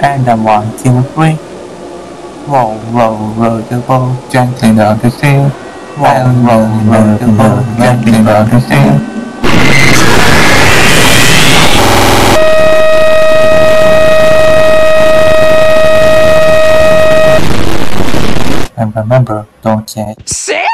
And the one, two, three. Roll, roll, roll the boat gently down the sea. Roll, roll, roll the boat gently down the sea. Remember, don't change. Sick!